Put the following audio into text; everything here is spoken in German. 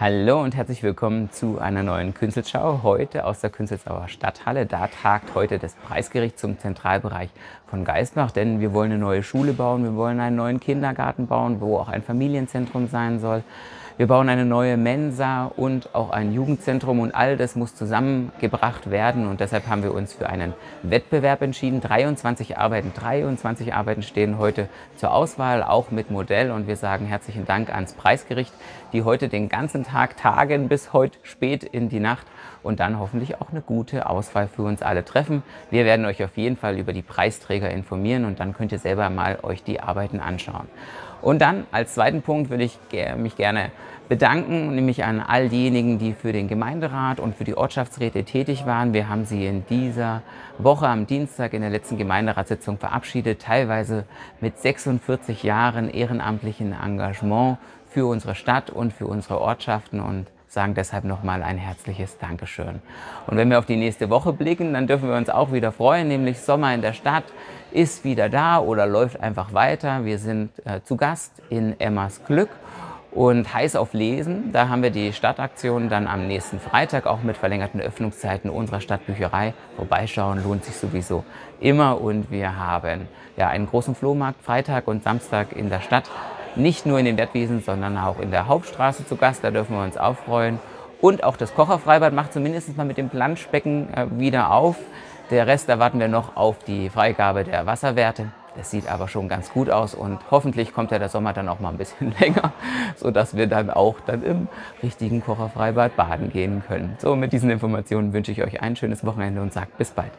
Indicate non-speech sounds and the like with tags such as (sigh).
Hallo und herzlich willkommen zu einer neuen Künstlerschau. Heute aus der Künstelsauer Stadthalle. Da tagt heute das Preisgericht zum Zentralbereich von Geisbach, denn wir wollen eine neue Schule bauen, wir wollen einen neuen Kindergarten bauen, wo auch ein Familienzentrum sein soll. Wir bauen eine neue Mensa und auch ein Jugendzentrum und all das muss zusammengebracht werden und deshalb haben wir uns für einen Wettbewerb entschieden. 23 Arbeiten, 23 Arbeiten stehen heute zur Auswahl, auch mit Modell und wir sagen herzlichen Dank ans Preisgericht, die heute den ganzen Tag tagen bis heute spät in die Nacht und dann hoffentlich auch eine gute Auswahl für uns alle treffen. Wir werden euch auf jeden Fall über die Preisträger informieren und dann könnt ihr selber mal euch die Arbeiten anschauen. Und dann als zweiten Punkt würde ich mich gerne bedanken, nämlich an all diejenigen, die für den Gemeinderat und für die Ortschaftsräte tätig waren. Wir haben sie in dieser Woche am Dienstag in der letzten Gemeinderatssitzung verabschiedet, teilweise mit 46 Jahren ehrenamtlichen Engagement für unsere Stadt und für unsere Ortschaften und sagen deshalb nochmal ein herzliches Dankeschön. Und wenn wir auf die nächste Woche blicken, dann dürfen wir uns auch wieder freuen, nämlich Sommer in der Stadt ist wieder da oder läuft einfach weiter. Wir sind äh, zu Gast in Emmas Glück und heiß auf Lesen. Da haben wir die Stadtaktion dann am nächsten Freitag auch mit verlängerten Öffnungszeiten unserer Stadtbücherei. Vorbeischauen lohnt sich sowieso immer und wir haben ja einen großen Flohmarkt Freitag und Samstag in der Stadt. Nicht nur in den Wertwiesen, sondern auch in der Hauptstraße zu Gast. Da dürfen wir uns auch freuen. Und auch das Kocherfreibad macht zumindest mal mit dem Planschbecken äh, wieder auf. Der Rest erwarten wir noch auf die Freigabe der Wasserwerte. Das sieht aber schon ganz gut aus und hoffentlich kommt ja der Sommer dann auch mal ein bisschen (laughs) länger, sodass wir dann auch dann im richtigen Kocherfreibad baden gehen können. So, mit diesen Informationen wünsche ich euch ein schönes Wochenende und sage bis bald.